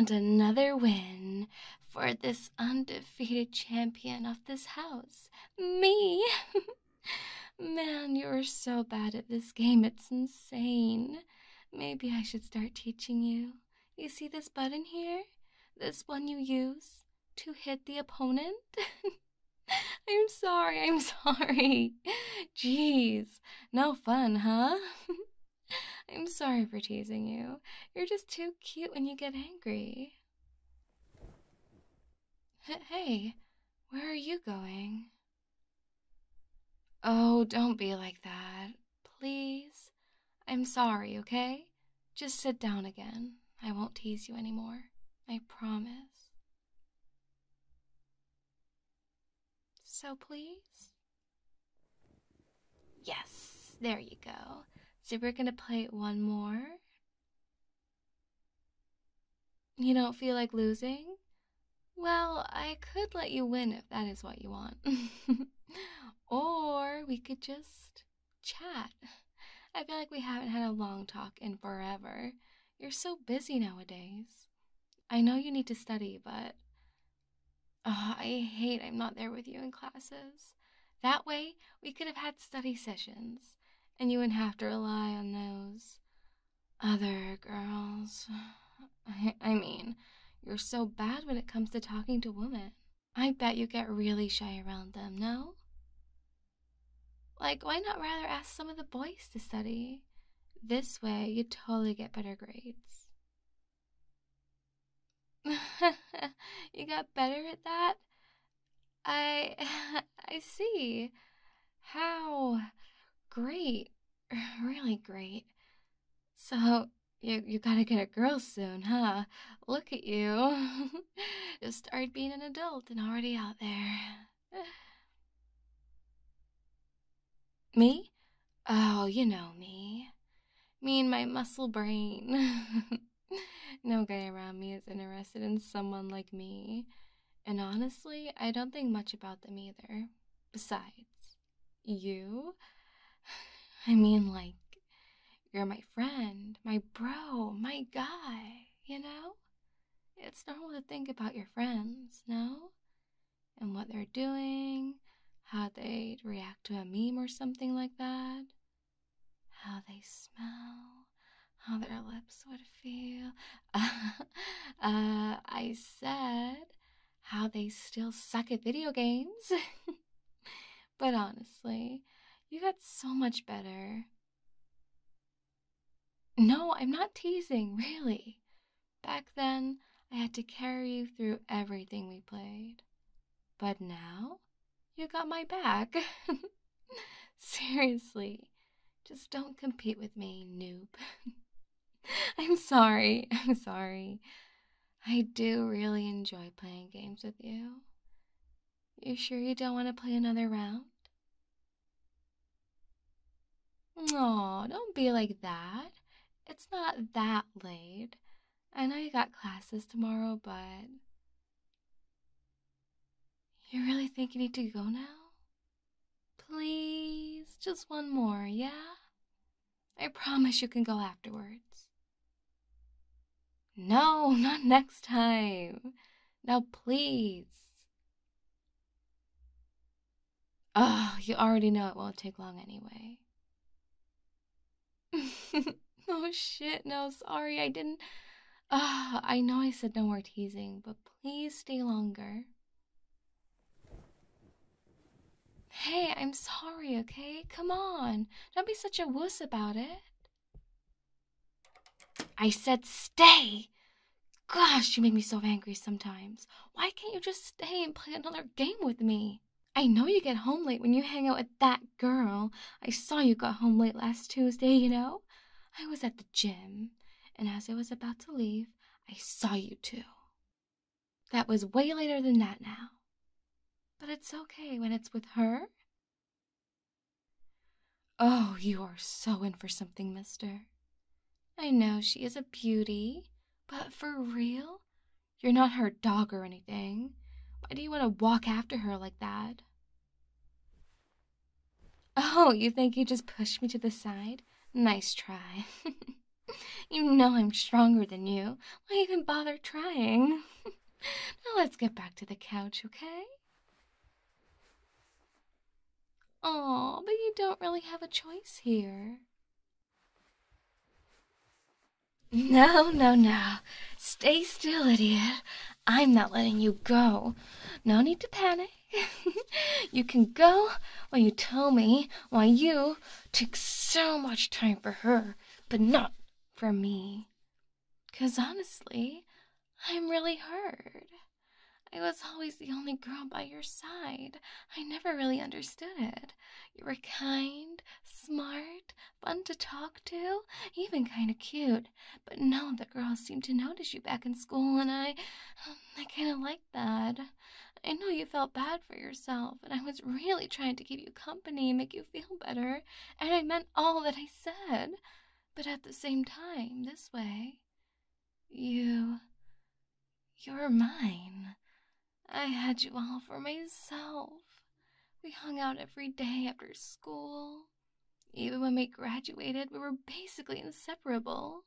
And another win for this undefeated champion of this house. Me! Man, you're so bad at this game, it's insane. Maybe I should start teaching you. You see this button here? This one you use to hit the opponent? I'm sorry, I'm sorry. Jeez, no fun, huh? I'm sorry for teasing you. You're just too cute when you get angry. Hey, where are you going? Oh, don't be like that. Please. I'm sorry, okay? Just sit down again. I won't tease you anymore. I promise. So please? Yes, there you go. So we're gonna play it one more. You don't feel like losing? Well, I could let you win if that is what you want. or we could just chat. I feel like we haven't had a long talk in forever. You're so busy nowadays. I know you need to study, but. Oh, I hate I'm not there with you in classes. That way, we could have had study sessions, and you wouldn't have to rely on those other girls. I, I mean, you're so bad when it comes to talking to women. I bet you get really shy around them, no? Like, why not rather ask some of the boys to study? This way, you'd totally get better grades. you got better at that? I I see. How great. Really great. So you you gotta get a girl soon, huh? Look at you. Just started being an adult and already out there. me? Oh, you know me. Me and my muscle brain. no guy around me is interested in someone like me. And honestly, I don't think much about them either. Besides, you? I mean, like, you're my friend, my bro, my guy, you know? It's normal to think about your friends, no? And what they're doing, how they'd react to a meme or something like that, how they smell, how their lips would feel. uh, I said how they still suck at video games. but honestly, you got so much better. No, I'm not teasing, really. Back then, I had to carry you through everything we played. But now, you got my back. Seriously, just don't compete with me, noob. I'm sorry. I'm sorry. I do really enjoy playing games with you. You sure you don't want to play another round? Oh, don't be like that. It's not that late. I know you got classes tomorrow, but. You really think you need to go now? Please, just one more, yeah? I promise you can go afterwards. No, not next time. Now, please. Oh, you already know it won't take long anyway. oh shit, no, sorry, I didn't. Uh, I know I said no more teasing, but please stay longer. Hey, I'm sorry, okay? Come on. Don't be such a wuss about it. I said stay! Gosh, you make me so angry sometimes. Why can't you just stay and play another game with me? I know you get home late when you hang out with that girl. I saw you got home late last Tuesday, you know? I was at the gym, and as I was about to leave, I saw you too. That was way later than that now. But it's okay when it's with her. Oh, you are so in for something, mister. I know she is a beauty, but for real? You're not her dog or anything. Why do you want to walk after her like that? Oh, you think you just pushed me to the side? Nice try. You know I'm stronger than you. Why even bother trying? now let's get back to the couch, okay? Oh, but you don't really have a choice here. No, no, no. Stay still, idiot. I'm not letting you go. No need to panic. you can go when you tell me why you took so much time for her, but not for me. Because honestly, I'm really hurt. I was always the only girl by your side. I never really understood it. You were kind, smart, fun to talk to, even kind of cute. But no, the girls seemed to notice you back in school, and I. I kind of liked that. I know you felt bad for yourself, and I was really trying to keep you company and make you feel better, and I meant all that I said. But at the same time, this way, you. You're mine. I had you all for myself. We hung out every day after school. Even when we graduated, we were basically inseparable.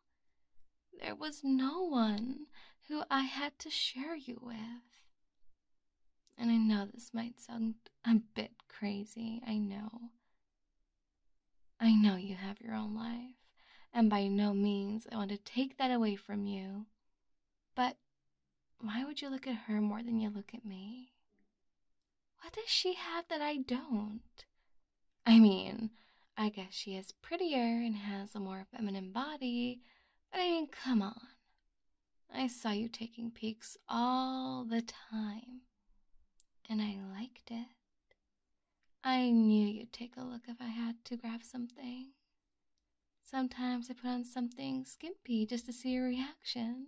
There was no one who I had to share you with. And I know this might sound a bit crazy, I know. I know you have your own life, and by no means I want to take that away from you. But why would you look at her more than you look at me? What does she have that I don't? I mean, I guess she is prettier and has a more feminine body, but I mean, come on. I saw you taking peeks all the time, and I liked it. I knew you'd take a look if I had to grab something. Sometimes I put on something skimpy just to see your reaction.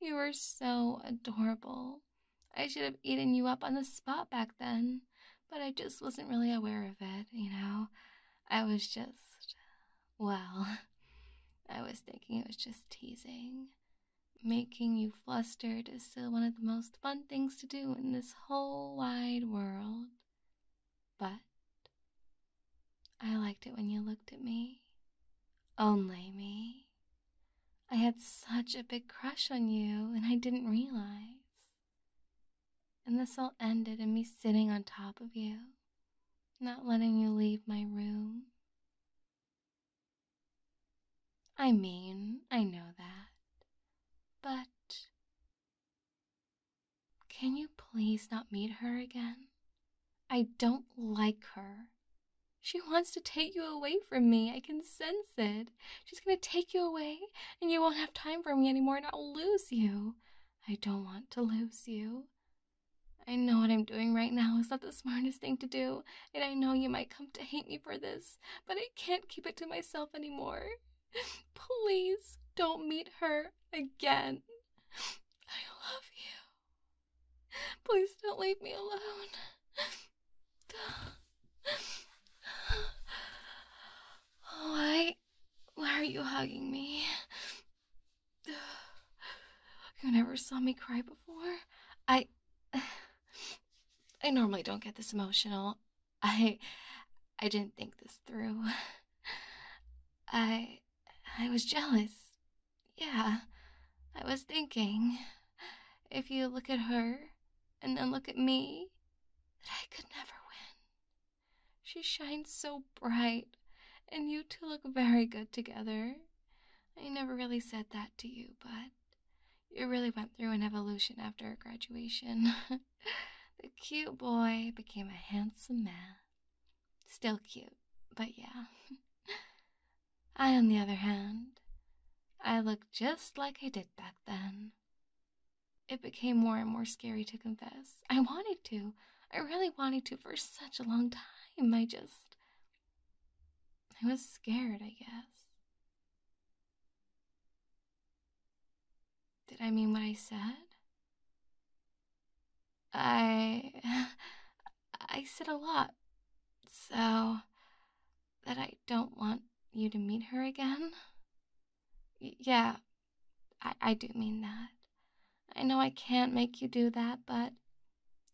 You were so adorable. I should have eaten you up on the spot back then, but I just wasn't really aware of it, you know? I was just. Well, I was thinking it was just teasing. Making you flustered is still one of the most fun things to do in this whole wide world. But I liked it when you looked at me. Only me. I had such a big crush on you, and I didn't realize. And this all ended in me sitting on top of you, not letting you leave my room. I mean, I know that. But. Can you please not meet her again? I don't like her. She wants to take you away from me. I can sense it. She's going to take you away, and you won't have time for me anymore, and I'll lose you. I don't want to lose you. I know what I'm doing right now is not the smartest thing to do, and I know you might come to hate me for this, but I can't keep it to myself anymore. Please don't meet her again. I love you. Please don't leave me alone. Why? Why are you hugging me? You never saw me cry before. I. I normally don't get this emotional. I. I didn't think this through. I. I was jealous. Yeah, I was thinking. If you look at her and then look at me, that I could never win. She shines so bright and you two look very good together. I never really said that to you, but you really went through an evolution after graduation. the cute boy became a handsome man. Still cute, but yeah. I, on the other hand, I look just like I did back then. It became more and more scary to confess. I wanted to. I really wanted to for such a long time. I just. I was scared, I guess. Did I mean what I said? I. I said a lot. So. that I don't want you to meet her again? Y- yeah, I, I do mean that. I know I can't make you do that, but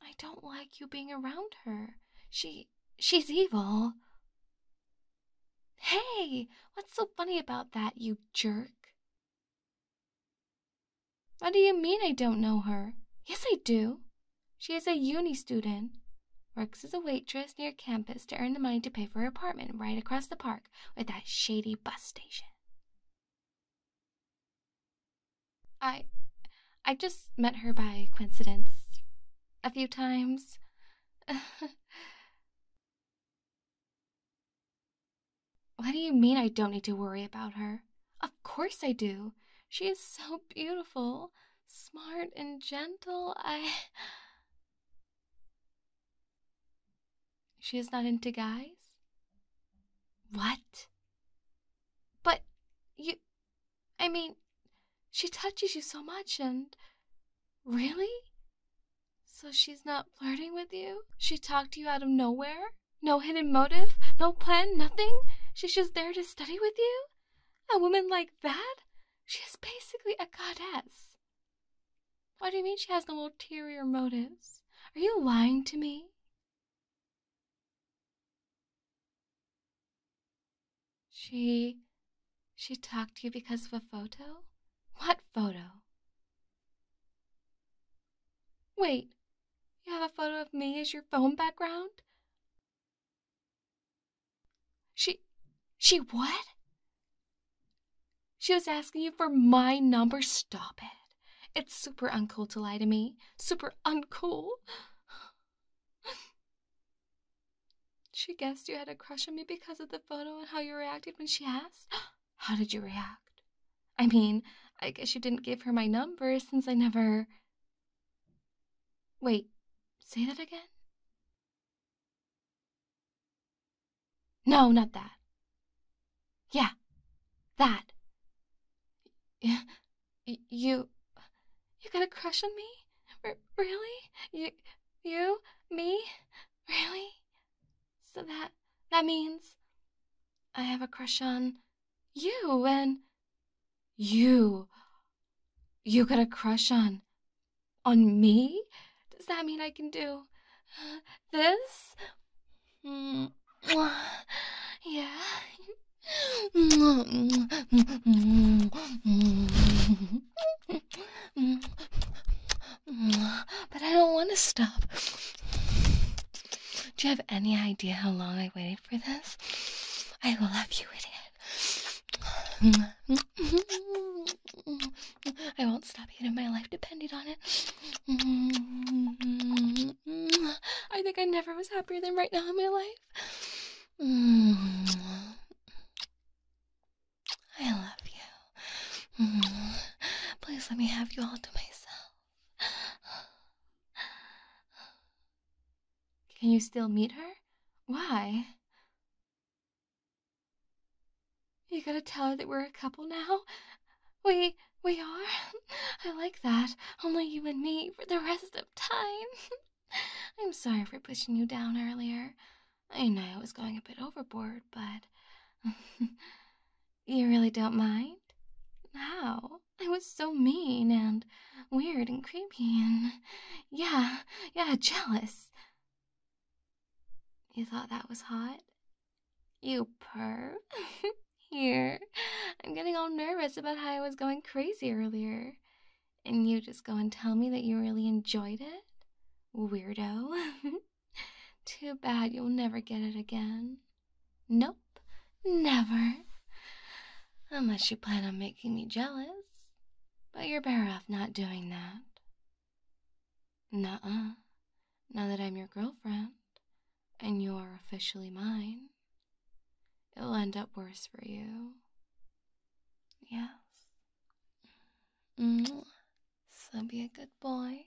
I don't like you being around her. She. she's evil. Hey, what's so funny about that, you jerk? What do you mean I don't know her? Yes, I do. She is a uni student. Works as a waitress near campus to earn the money to pay for her apartment right across the park with that shady bus station. I I just met her by coincidence a few times. what do you mean I don't need to worry about her? Of course I do. She is so beautiful, smart, and gentle. I. She is not into guys? What? But you. I mean, she touches you so much and. Really? So she's not flirting with you? She talked to you out of nowhere? No hidden motive? No plan? Nothing? She's just there to study with you? A woman like that? She is basically a goddess. What do you mean she has no ulterior motives? Are you lying to me? She. she talked to you because of a photo? What photo? Wait, you have a photo of me as your phone background? She. She what? She was asking you for my number? Stop it. It's super uncool to lie to me. Super uncool. She guessed you had a crush on me because of the photo and how you reacted when she asked? How did you react? I mean, I guess you didn't give her my number since I never. Wait, say that again? No, not that. Yeah, that. You, you, got a crush on me? R- really? You, you, me? Really? So that, that means I have a crush on you and you. You got a crush on, on me? Does that mean I can do this? Mm. Yeah. But I don't want to stop. Do you have any idea how long I waited for this? I love you, idiot. I won't stop you even my life depended on it. I think I never was happier than right now in my life. I love you. Mm-hmm. Please let me have you all to myself. Can you still meet her? Why? You gotta tell her that we're a couple now. We we are. I like that. Only you and me for the rest of time. I'm sorry for pushing you down earlier. I know I was going a bit overboard, but you really don't mind? How? I was so mean and weird and creepy and yeah, yeah, jealous. You thought that was hot? You perv. Here. I'm getting all nervous about how I was going crazy earlier. And you just go and tell me that you really enjoyed it? Weirdo. Too bad you'll never get it again. Nope, never. Unless you plan on making me jealous. But you're better off not doing that. Nuh uh. Now that I'm your girlfriend and you're officially mine, it'll end up worse for you. Yes. So be a good boy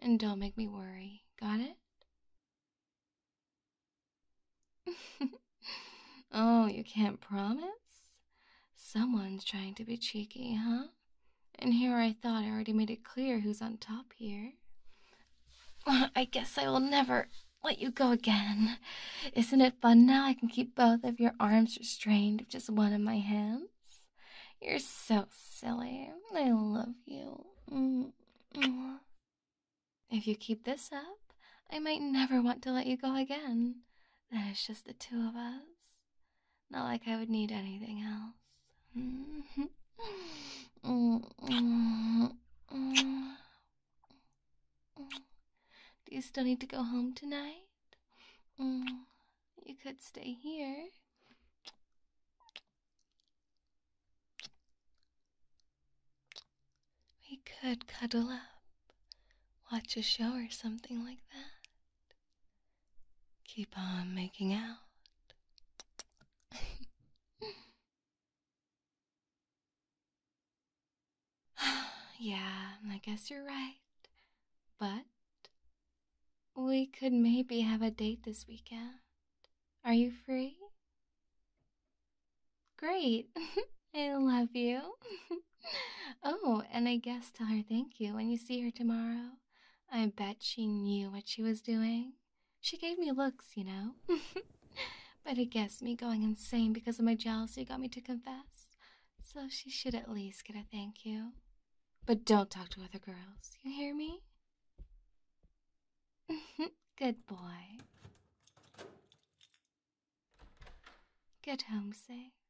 and don't make me worry. Got it? oh, you can't promise? Someone's trying to be cheeky, huh? And here I thought I already made it clear who's on top here. I guess I will never let you go again. Isn't it fun now? I can keep both of your arms restrained with just one of my hands. You're so silly. I love you. Mm-hmm. If you keep this up, I might never want to let you go again. Then it's just the two of us. Not like I would need anything else. Do you still need to go home tonight? You could stay here. We could cuddle up, watch a show or something like that. Keep on making out. Yeah, I guess you're right. But we could maybe have a date this weekend. Are you free? Great. I love you. oh, and I guess tell her thank you when you see her tomorrow. I bet she knew what she was doing. She gave me looks, you know. but I guess me going insane because of my jealousy got me to confess. So she should at least get a thank you. But don't talk to other girls, you hear me? Good boy. Get home safe.